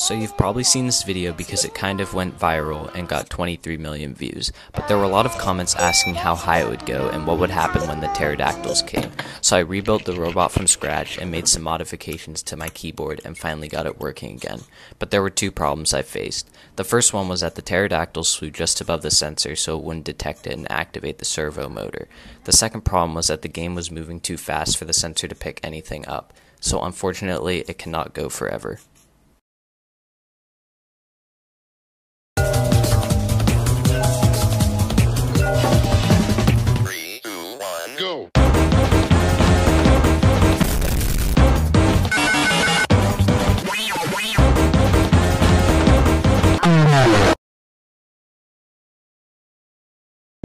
So you've probably seen this video because it kind of went viral and got 23 million views, but there were a lot of comments asking how high it would go and what would happen when the pterodactyls came. So I rebuilt the robot from scratch and made some modifications to my keyboard and finally got it working again. But there were two problems I faced. The first one was that the pterodactyls flew just above the sensor so it wouldn't detect it and activate the servo motor. The second problem was that the game was moving too fast for the sensor to pick anything up. So unfortunately, it cannot go forever.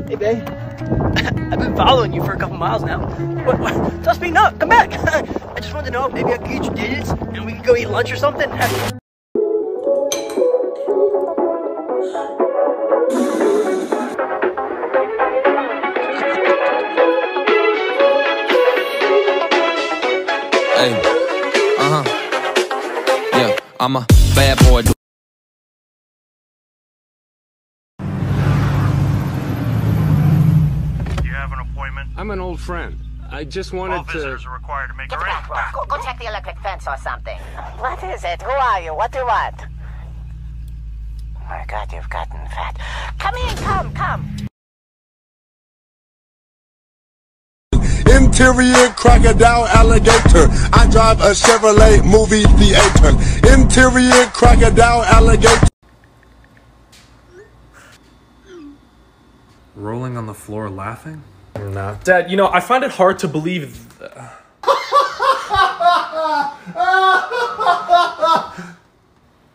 Hey, babe. I've been following you for a couple miles now. What, what? Up. Come back. I just wanted to know if maybe I could get you digits and we could go eat lunch or something. Hey, uh huh. Yeah, I'm a bad boy. You have an appointment? I'm an old friend. I just wanted All to. visitors are required to make Get back, arrangements. Go, go check the electric fence or something. What is it? Who are you? What do you want? Oh my God, you've gotten fat. Come in, come, come. Interior crocodile alligator. I drive a Chevrolet movie theater. Interior crocodile alligator. Rolling on the floor laughing? No. Dad, you know, I find it hard to believe.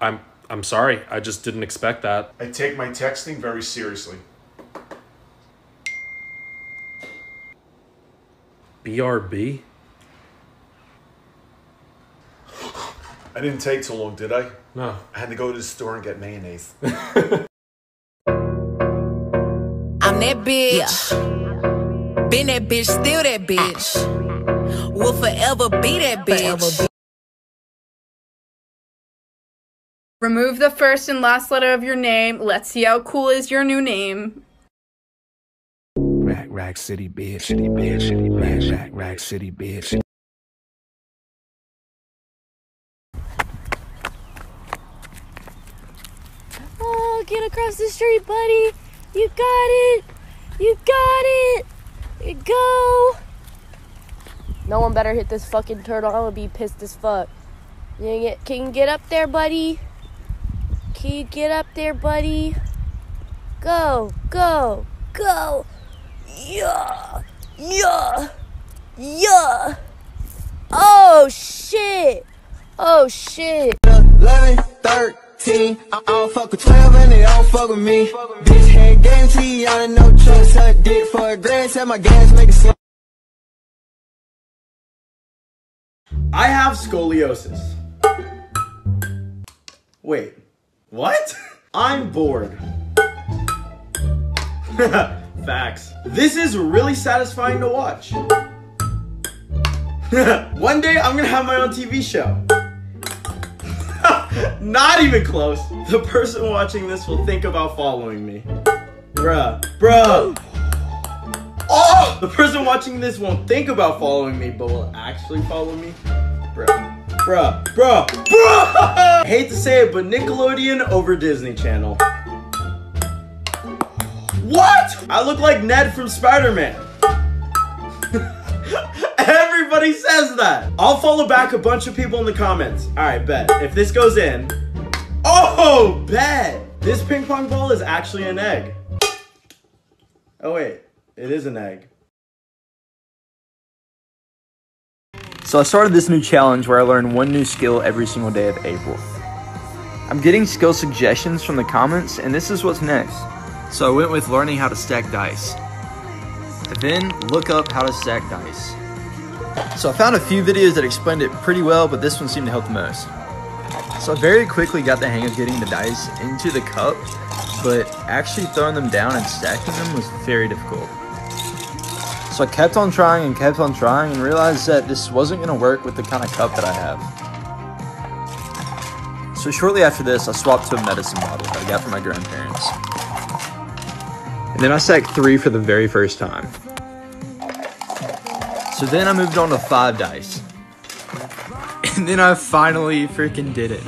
I'm I'm sorry. I just didn't expect that. I take my texting very seriously. BRB? I didn't take too long, did I? No. I had to go to the store and get mayonnaise. I'm that bitch. Been that bitch, still that bitch. Will forever be that bitch. Remove the first and last letter of your name. Let's see how cool is your new name. Rack, rack city, bitch. City, bitch. City, bitch. Rack, rack city, bitch. Oh, get across the street, buddy. You got it. You got it. Go. No one better hit this fucking turtle. I'm gonna be pissed as fuck. You get, can you get up there, buddy? Can you get up there, buddy? Go, go, go. Yeah, yeah, yeah. Oh shit. Oh shit. 11, 13, I don't fuck with 12 and they don't fuck with me. Bitch had game T, I done no. Suck dick for a grand, set my gas, make it slow. I have scoliosis. Wait, what? I'm bored. Facts. This is really satisfying to watch. One day I'm gonna have my own TV show. Not even close. The person watching this will think about following me. Bruh, bruh. Oh! The person watching this won't think about following me, but will actually follow me. Bruh, bruh, bruh, bruh! I hate to say it, but Nickelodeon over Disney Channel. What? I look like Ned from Spider-Man. Everybody says that. I'll follow back a bunch of people in the comments. All right, bet. If this goes in, oh, bet. This ping pong ball is actually an egg. Oh wait, it is an egg. So I started this new challenge where I learn one new skill every single day of April. I'm getting skill suggestions from the comments, and this is what's next. So I went with learning how to stack dice. Then look up how to stack dice. So I found a few videos that explained it pretty well, but this one seemed to help the most. So I very quickly got the hang of getting the dice into the cup, but actually throwing them down and stacking them was very difficult. So I kept on trying and kept on trying and realized that this wasn't going to work with the kind of cup that I have. So shortly after this, I swapped to a medicine bottle that I got from my grandparents. And then I stacked three for the very first time. So then I moved on to five dice. And then I finally freaking did it.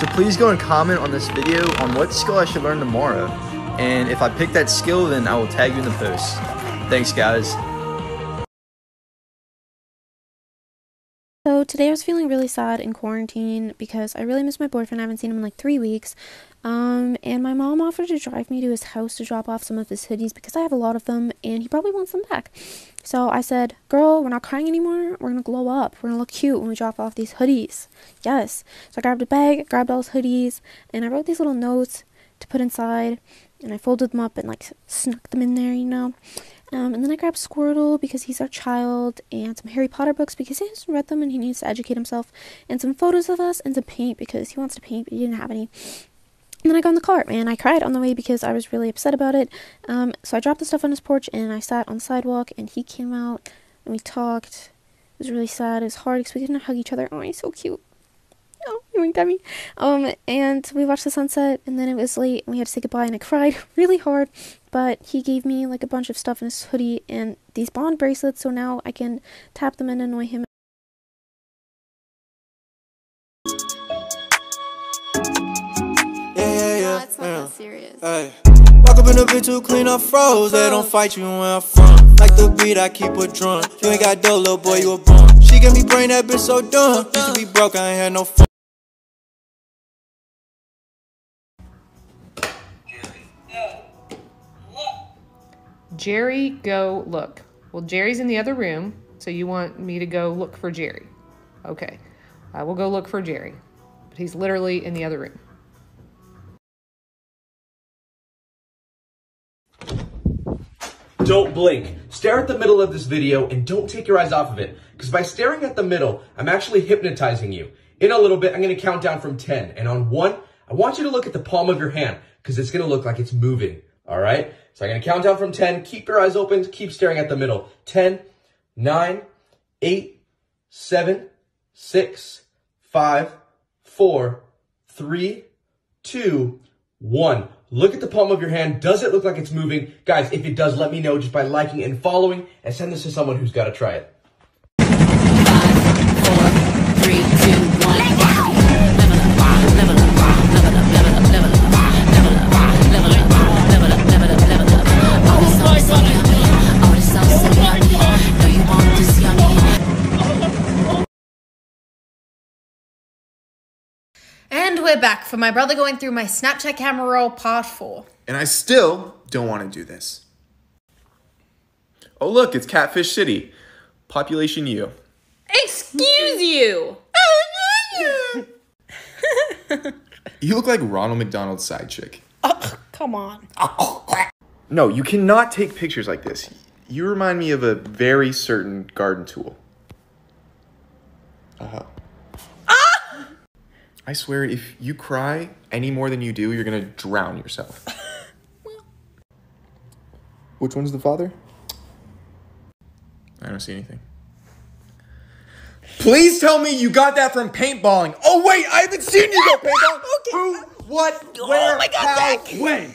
So please go and comment on this video on what skill I should learn tomorrow. And if I pick that skill, then I will tag you in the post. Thanks, guys. Today I was feeling really sad in quarantine because I really miss my boyfriend. I haven't seen him in like three weeks. Um, and my mom offered to drive me to his house to drop off some of his hoodies because I have a lot of them and he probably wants them back. So I said, Girl, we're not crying anymore. We're gonna glow up. We're gonna look cute when we drop off these hoodies. Yes. So I grabbed a bag, grabbed all his hoodies, and I wrote these little notes to put inside. And I folded them up and like snuck them in there, you know. Um, and then I grabbed Squirtle because he's our child, and some Harry Potter books because he hasn't read them and he needs to educate himself, and some photos of us, and some paint because he wants to paint but he didn't have any. And then I got in the car and I cried on the way because I was really upset about it. Um, so I dropped the stuff on his porch and I sat on the sidewalk and he came out and we talked. It was really sad. It was hard because we couldn't hug each other. Oh, he's so cute. Oh, you winked at me. Um, and we watched the sunset and then it was late and we had to say goodbye and I cried really hard. But he gave me like a bunch of stuff in his hoodie and these bond bracelets so now I can tap them and annoy him. Yeah, yeah, yeah. yeah. serious. Hey. Walk up in a bitch who clean up froze. They don't fight you where I'm from. Like the beat, I keep a drum. You ain't got dough, little boy, you a bum. She get me brain, that bitch so dumb. Used to be broke, I ain't had no fun. Jerry, go look. Well, Jerry's in the other room, so you want me to go look for Jerry. Okay. I will go look for Jerry. But he's literally in the other room. Don't blink. Stare at the middle of this video and don't take your eyes off of it. Because by staring at the middle, I'm actually hypnotizing you. In a little bit, I'm going to count down from 10. And on 1, I want you to look at the palm of your hand because it's going to look like it's moving. All right? So I'm going to count down from 10. Keep your eyes open. Keep staring at the middle. 10, 9, 8, 7, 6, 5, 4, 3, 2, 1. Look at the palm of your hand. Does it look like it's moving? Guys, if it does, let me know just by liking and following and send this to someone who's got to try it. We're back for my brother going through my Snapchat camera roll part four. And I still don't want to do this. Oh, look, it's Catfish City. Population U. Excuse you! You look like Ronald McDonald's side chick. Come on. No, you cannot take pictures like this. You remind me of a very certain garden tool. Uh, I swear, if you cry any more than you do, you're gonna drown yourself. Which one's the father? I don't see anything. Please tell me you got that from paintballing. Oh wait, I haven't seen you go paintballing. Who? What? Where? my God, how? Zach. When?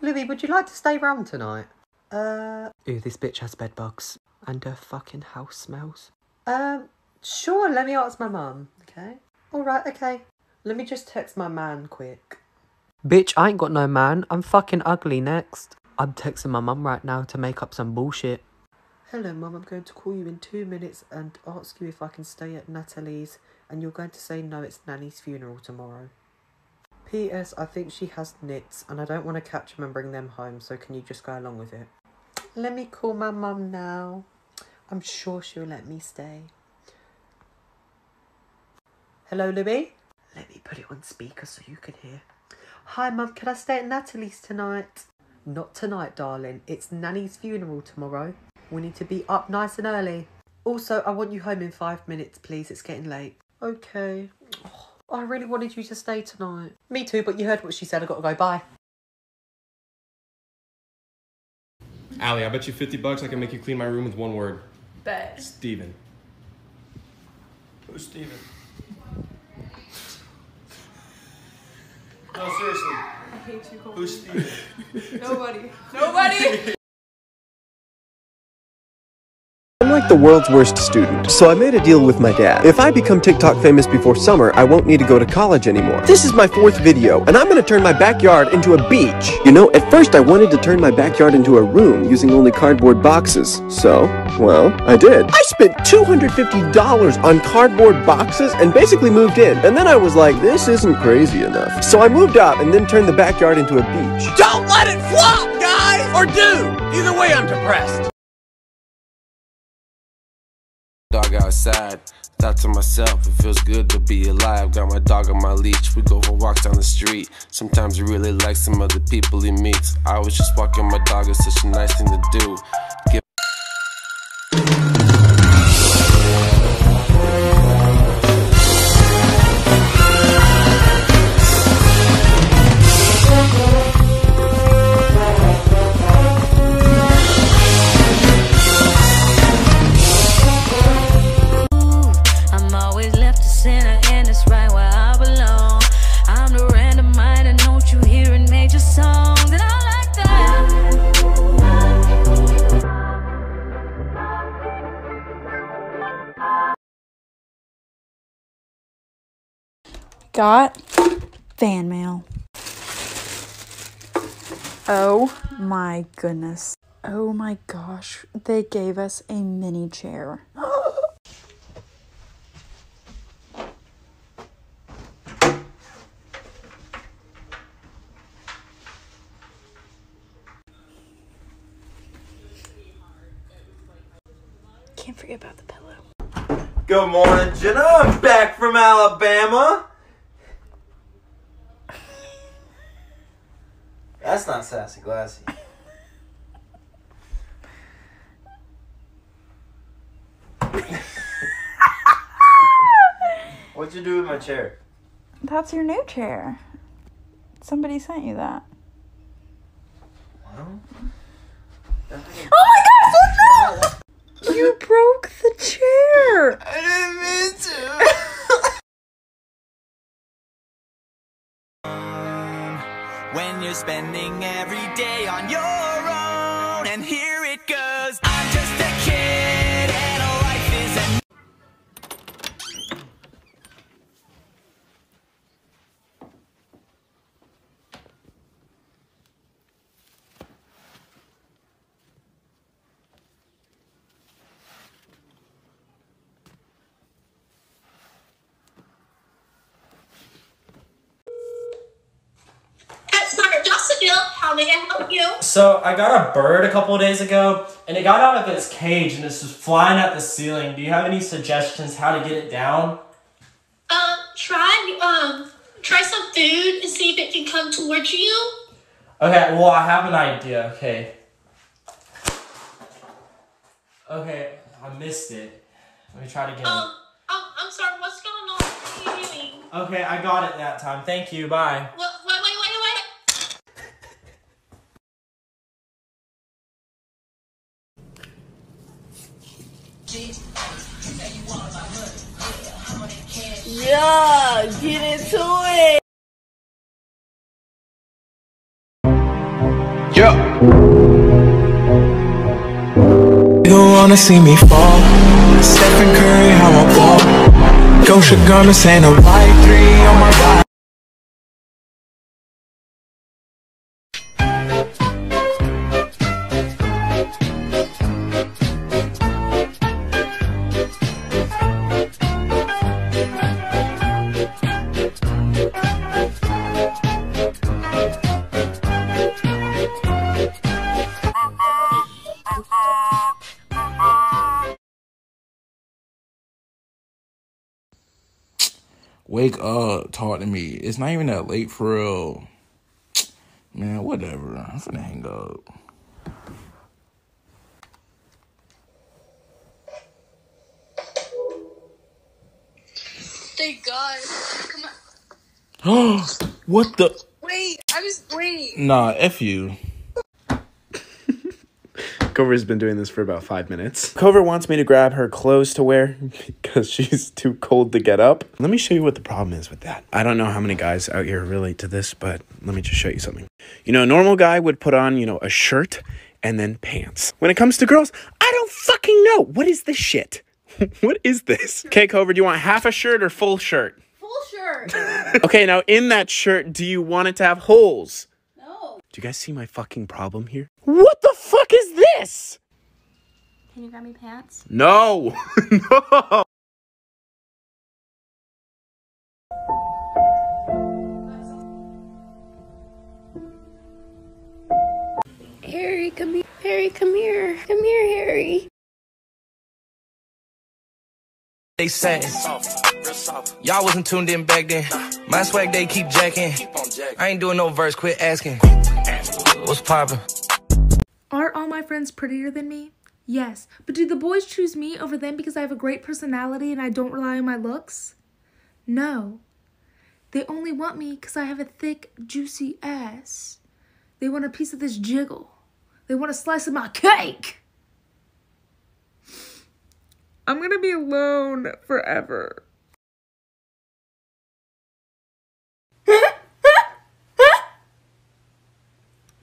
Louis, would you like to stay round tonight? Uh. Ooh, this bitch has bed bugs. And her fucking house smells. Um, sure, let me ask my mum, okay? Alright, okay. Let me just text my man quick. Bitch, I ain't got no man. I'm fucking ugly next. I'm texting my mum right now to make up some bullshit. Hello, mum. I'm going to call you in two minutes and ask you if I can stay at Natalie's, and you're going to say no, it's Nanny's funeral tomorrow. P.S. I think she has nits, and I don't want to catch them and bring them home, so can you just go along with it? Let me call my mum now. I'm sure she'll let me stay. Hello, Louis? Let me put it on speaker so you can hear. Hi, Mum. Can I stay at Natalie's tonight? Not tonight, darling. It's Nanny's funeral tomorrow. We need to be up nice and early. Also, I want you home in five minutes, please. It's getting late. Okay. Oh, I really wanted you to stay tonight. Me too, but you heard what she said. I got to go. Bye. Allie, I bet you 50 bucks I can make you clean my room with one word. Bet. Steven. Who's Steven? No, seriously. I hate you, Colby. Who's Steven? Nobody. Nobody! Like the world's worst student, so I made a deal with my dad. If I become TikTok famous before summer, I won't need to go to college anymore. This is my fourth video, and I'm gonna turn my backyard into a beach. You know, at first I wanted to turn my backyard into a room using only cardboard boxes. So, well, I did. I spent $250 on cardboard boxes and basically moved in. And then I was like, this isn't crazy enough. So I moved out and then turned the backyard into a beach. Don't let it flop, guys! Or do! Either way, I'm depressed. Dog outside. Thought to myself, it feels good to be alive. Got my dog on my leash. We go for walks down the street. Sometimes he really likes some other people he meets. I was just walking my dog. It's such a nice thing to do. Got fan mail. Oh my goodness. Oh my gosh. They gave us a mini chair. Can't forget about the pillow. Good morning, Jenna. I'm back from Alabama. That's not sassy glassy. What'd you do with my chair? That's your new chair. Somebody sent you that. Well, Oh my gosh, look no! You broke the chair! I didn't mean to. You're spending every day on your Josephine. How may I help you? So I got a bird a couple days ago, and it got out of its cage and it's just flying at the ceiling. Do you have any suggestions how to get it down? Um, try um, try some food and see if it can come towards you. Okay, well I have an idea. Okay. Okay, I missed it. Let me try it again. Um, oh, I'm sorry. What's going on? What are you doing? Okay, I got it that time. Thank you. Bye. Wait, Yeah, get into it. Yeah. You don't wanna see me fall. Stephen Curry, how I ball. Gosha garments and a white three on my body. Wake up, talk to me. It's not even that late for real. Man, whatever. I'm finna hang up. Thank God. Come on. what the? Wait, I was wait. Nah, F you. Cover's been doing this for about five minutes. Cover wants me to grab her clothes to wear because she's too cold to get up. Let me show you what the problem is with that. I don't know how many guys out here relate to this, but let me just show you something. You know, a normal guy would put on, you know, a shirt and then pants. When it comes to girls, I don't fucking know. What is this shit? what is this? Okay, Cover, do you want half a shirt or full shirt? Full shirt. okay, now in that shirt, do you want it to have holes? No. Do you guys see my fucking problem here? What the fuck is this? Can you grab me pants? No. no. Harry, come here. Harry, come here. Come here, Harry. They sang. Y'all wasn't tuned in back then. My swag they keep jacking. I ain't doing no verse, quit asking. What's poppin'? Are all my friends prettier than me? Yes. But do the boys choose me over them because I have a great personality and I don't rely on my looks? No. They only want me because I have a thick, juicy ass. They want a piece of this jiggle. They want a slice of my cake. I'm gonna be alone forever.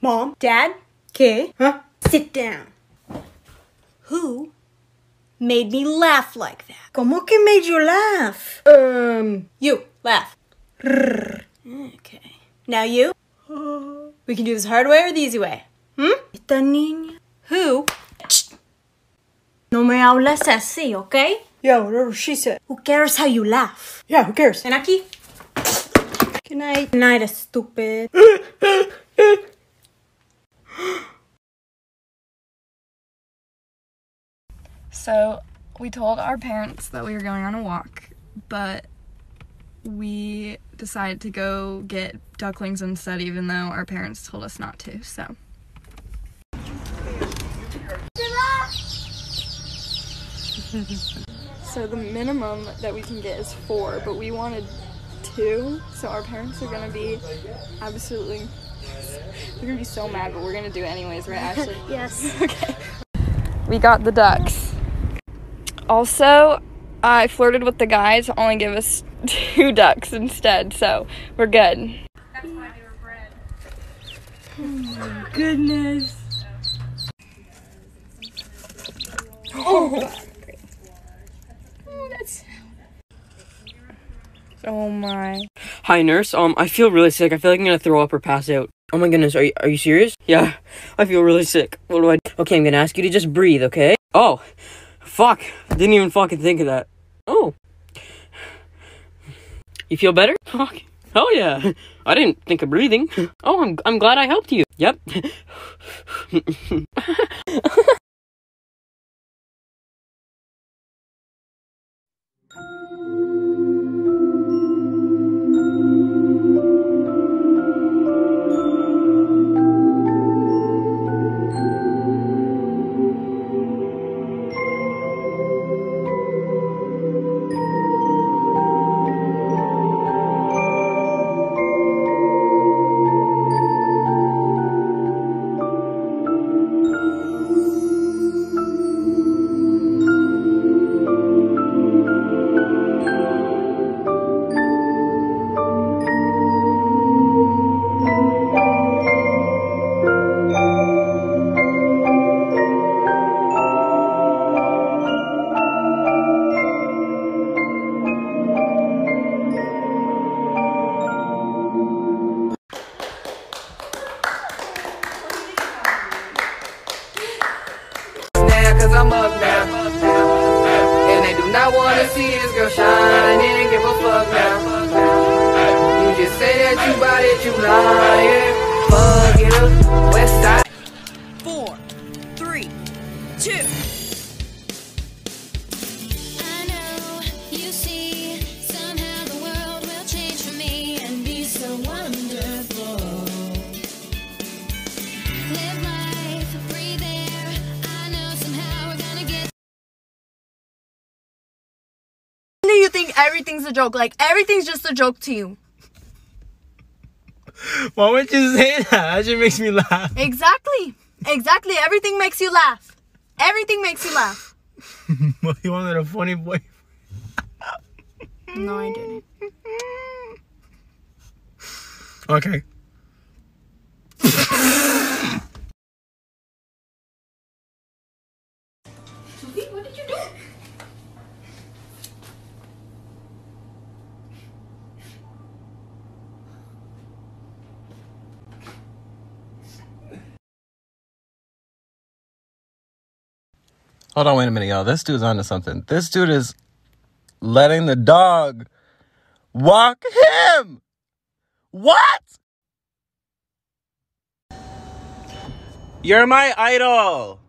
Mom, Dad, okay, huh? Sit down. Who made me laugh like that? ¿Cómo que made you laugh? Um, you laugh. Okay. Now you. We can do this hard way or the easy way. Hmm? Esta niña. Who? No me hablas así, okay? Yeah, whatever she said. Who cares how you laugh? Yeah, who cares? And aquí. Good night. Good night, stupid. So we told our parents that we were going on a walk, but we decided to go get ducklings instead, even though our parents told us not to. So. So the minimum that we can get is four, but we wanted two, so our parents are gonna be absolutely. They're gonna be so mad, but we're gonna do it anyways, right, Ashley? yes. okay. We got the ducks. Also, I flirted with the guys to only give us two ducks instead, so we're good. Oh my goodness. Oh, oh that's. Oh my. Hi, nurse. Um, I feel really sick. I feel like I'm gonna throw up or pass out. Oh my goodness, are you, are you serious? Yeah, I feel really sick. What do I do? Okay, I'm gonna ask you to just breathe, okay? Oh, fuck. Didn't even fucking think of that. Oh. You feel better? Fuck. Oh yeah. I didn't think of breathing. Oh, I'm, I'm glad I helped you. Yep. cause I'm up now. And they do not wanna see this girl shine. They give a fuck now. You just say that you bought it, you lying. Fuck it up, west side. A joke? Like everything's just a joke to you? Why would you say that? That just makes me laugh. Exactly. Exactly. Everything makes you laugh. Everything makes you laugh. well, you wanted a funny boy. No, I didn't. Okay. What did you do? Hold on, wait a minute, y'all. This dude's onto something. This dude is letting the dog walk him. What? You're my idol.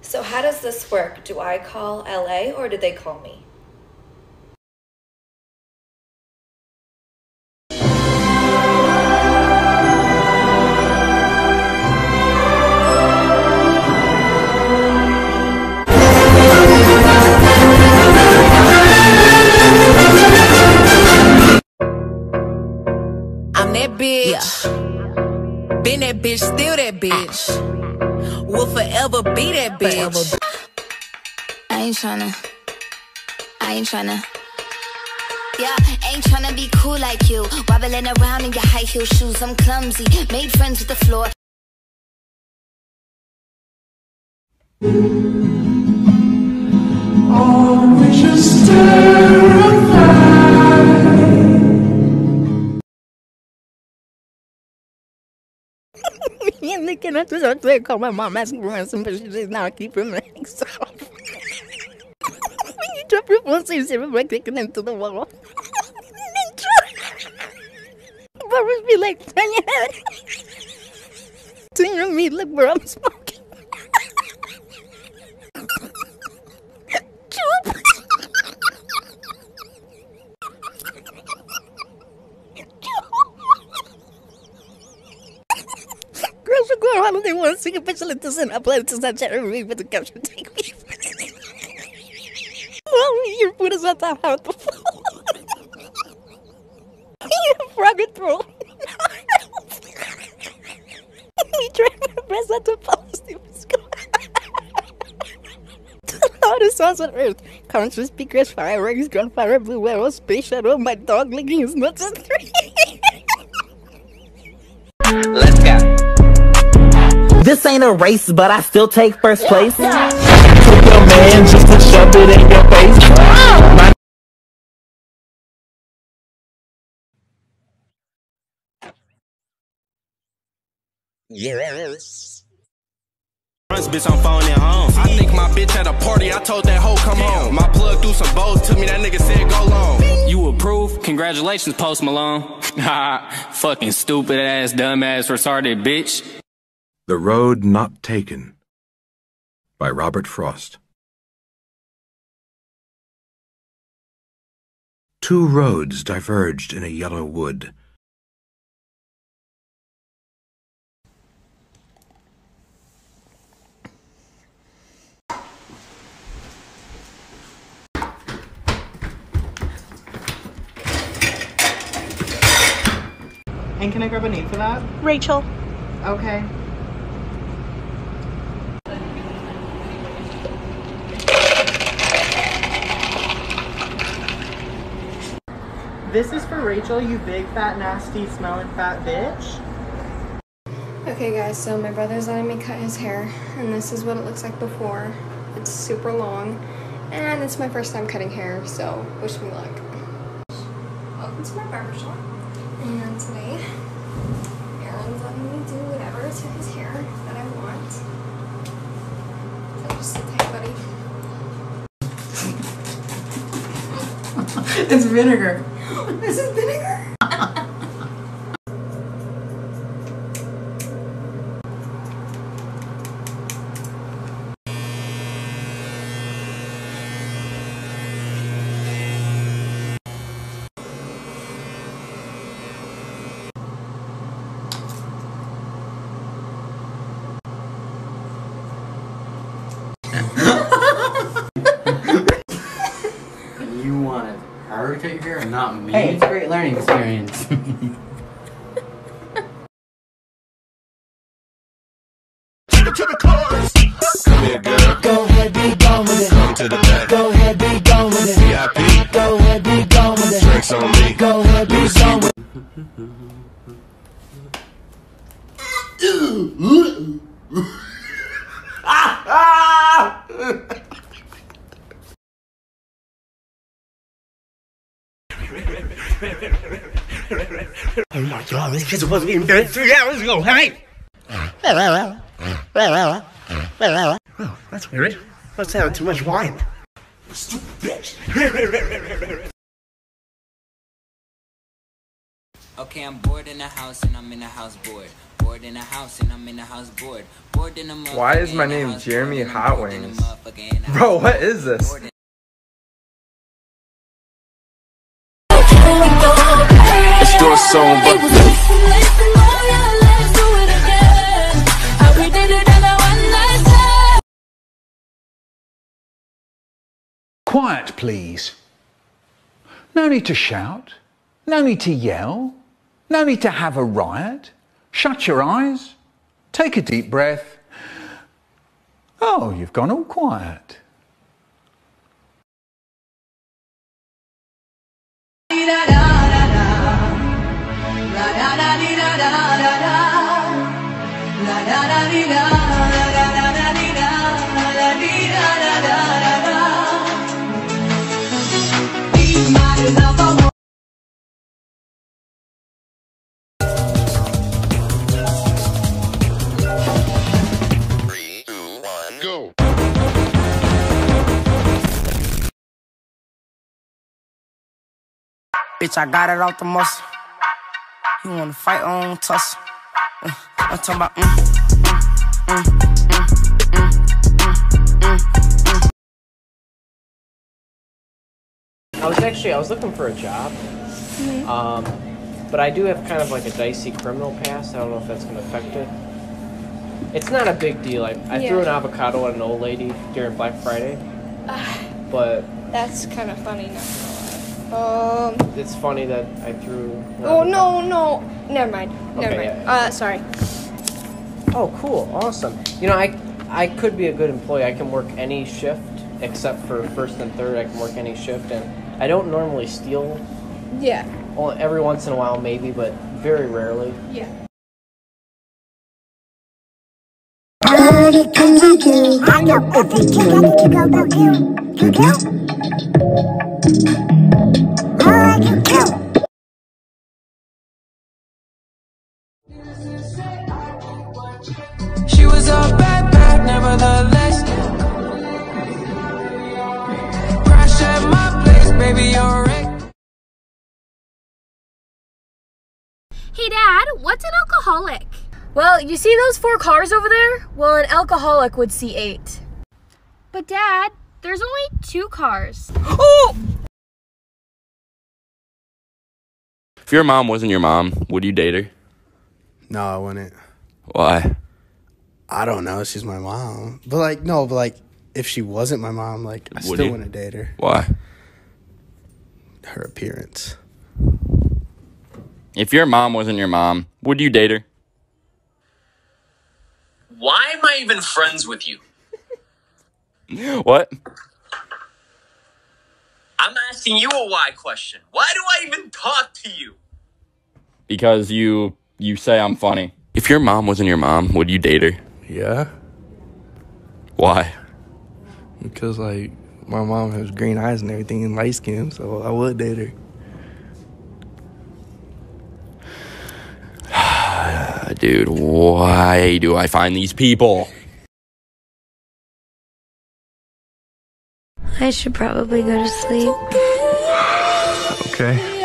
So how does this work? Do I call LA or do they call me? I'm that bitch. Been that bitch, still that bitch. Will forever be that bitch. I ain't tryna. I ain't tryna. Yeah, ain't tryna be cool like you. Wobbling around in your high heel shoes. I'm clumsy. Made friends with the floor. And looking at this, I call my mom asking for ransom, but she just now keep her legs off. when you drop your phone, so you see her kicking into the wall. But would be like, turn your head. Turn your meat, look where I'm smoking. On to see a picture of this and upload it to and read with the caption take me. Mommy, your foot is not that high the floor. you frog it through. we trying our best not to post it. The sounds on earth. Conscious speakers, fireworks, gunfire, blue arrows, space shuttle, my dog licking his nuts This ain't a race, but I still take first place. Took your man just to shove it in your face. My Yes. Runs, bitch, I'm phoning home. I think my bitch at a party, I told that hoe come home. My plug threw some bows to me, that nigga said go long. You approve? Congratulations, Post Malone. Ha, fucking stupid ass, dumbass, retarded bitch. The Road Not Taken by Robert Frost. Two roads diverged in a yellow wood. And can I grab a name for that? Rachel. Okay. This is for Rachel, you big fat nasty smelling fat bitch. Okay guys, so my brother's letting me cut his hair and this is what it looks like before. It's super long and it's my first time cutting hair, so wish me luck. Oh, Welcome to my barber shop. And today, Aaron's letting me do whatever to his hair that I want. So just sit tight, buddy. it's vinegar. this is vinegar? You wanted cut your hair, me. Hey, it's a great learning experience. to the chorus. Come here, girl. Go ahead, be gone with it. Come to the back. Go ahead, be gone with it. VIP. Go ahead, be gone with it. Drinks on me. Go ahead, be gone with Oh my god, this kid's supposed to be in bed three hours ago, hey! Well, that's weird. Must have had too much wine. Okay, I'm bored in the house and I'm in the house bored. Bored in the house and I'm in the house bored. Bored in the Why is my name Jeremy Hot Wings? Bro, what is this? Your song, but Quiet, please. No need to shout. No need to yell. No need to have a riot. Shut your eyes. Take a deep breath. Oh, you've gone all quiet. Go. Bitch, I got it out the muscle. You wanna fight on tussle? Uh, I'm talking about. Mm, mm, mm. I was actually I was looking for a job, um, but I do have kind of like a dicey criminal past. I don't know if that's gonna affect it. It's not a big deal. I, I threw an avocado at an old lady during Black Friday, but That's kind of funny, not gonna lie. Um. it's funny that I threw. Oh avocado. no, no. Never mind. Never Okay, mind. yeah. Uh, sorry. Oh, cool, awesome. You know, I I could be a good employee. I can work any shift except for first and third. I can work any shift, and I don't normally steal. Yeah. Well, every once in a while, maybe, but very rarely. Yeah. She what's an alcoholic? Well, you see those four cars over there? Well, an alcoholic would see eight. But, Dad, there's only two cars. Oh! If your mom wasn't your mom, would you date her? No, I wouldn't. Why? I don't know. She's my mom. But like, no, but like, if she wasn't my mom, like, I Would still you? wouldn't date her. Why? Her appearance. If your mom wasn't your mom, would you date her? Why am I even friends with you? What? I'm asking you a why question. Why do I even talk to you? Because you you say I'm funny. If your mom wasn't your mom, would you date her? Yeah. Why? Because like, my mom has green eyes and everything and light skin, so I would date her. Uh, dude, why do I find these people? I should probably go to sleep. Okay.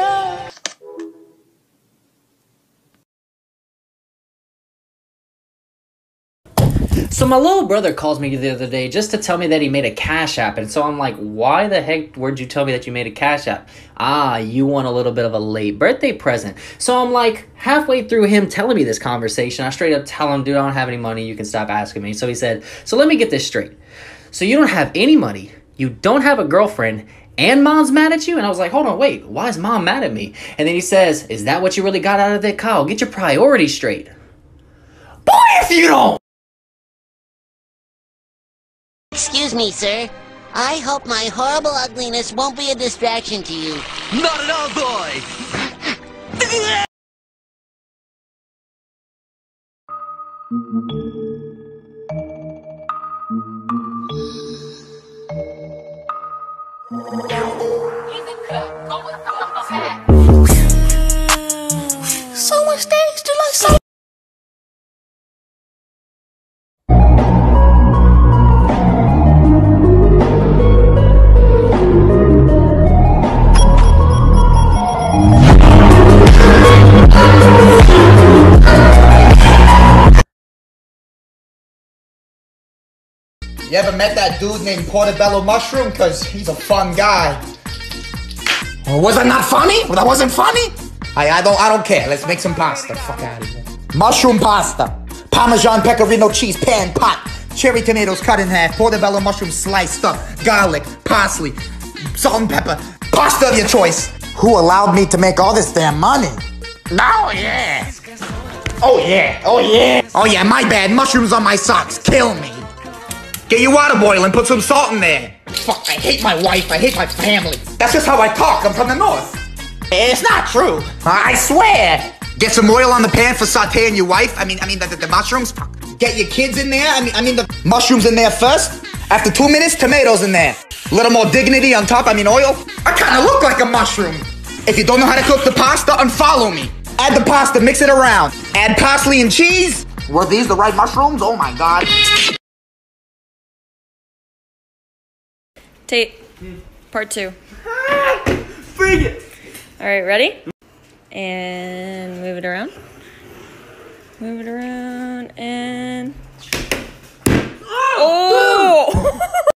So my little brother calls me the other day just to tell me that he made a cash app, and so I'm like, "Why the heck would you tell me that you made a cash app?" Ah, you want a little bit of a late birthday present. So I'm like, halfway through him telling me this conversation, I straight up tell him, "Dude, I don't have any money. You can stop asking me." So he said, "So let me get this straight. So you don't have any money, you don't have a girlfriend, And mom's mad at you? And I was like, hold on, wait, why is mom mad at me? And then he says, Is that what you really got out of that, Kyle? Get your priorities straight. Boy, if you don't! Excuse me, sir. I hope my horrible ugliness won't be a distraction to you. Not at all, boy! So You ever met that dude named Portobello Mushroom? Cause he's a fun guy. Oh, was that not funny? Well, that wasn't funny? I, I don't I don't care. Let's make some pasta. Fuck out of here. Mushroom pasta. Parmesan pecorino cheese pan pot. Cherry tomatoes cut in half. Portobello mushroom sliced up. Garlic, parsley, salt and pepper. Pasta of your choice. Who allowed me to make all this damn money? Oh yeah. Oh yeah. Oh yeah. Oh yeah, my bad. Mushrooms on my socks. Kill me. Get your water boiling, put some salt in there. Fuck, I hate my wife, I hate my family. That's just how I talk, I'm from the north. It's not true. I swear. Get some oil on the pan for sauteing your wife. I mean, I mean the, the, the mushrooms. Get your kids in there. I mean, I mean the mushrooms in there first. After two minutes, tomatoes in there. A little more dignity on top. I mean oil. I kind of look like a mushroom. If you don't know how to cook the pasta, unfollow me. Add the pasta, mix it around. Add parsley and cheese. Were these the right mushrooms? Oh my god. Tate, part two. Bring it! All right, ready? And move it around. Move it around and. Ah! Oh!